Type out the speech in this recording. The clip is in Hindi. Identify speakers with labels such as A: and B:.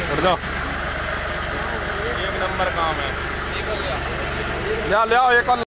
A: छोड़ दो
B: एक नंबर काम है
A: ले लिया एक और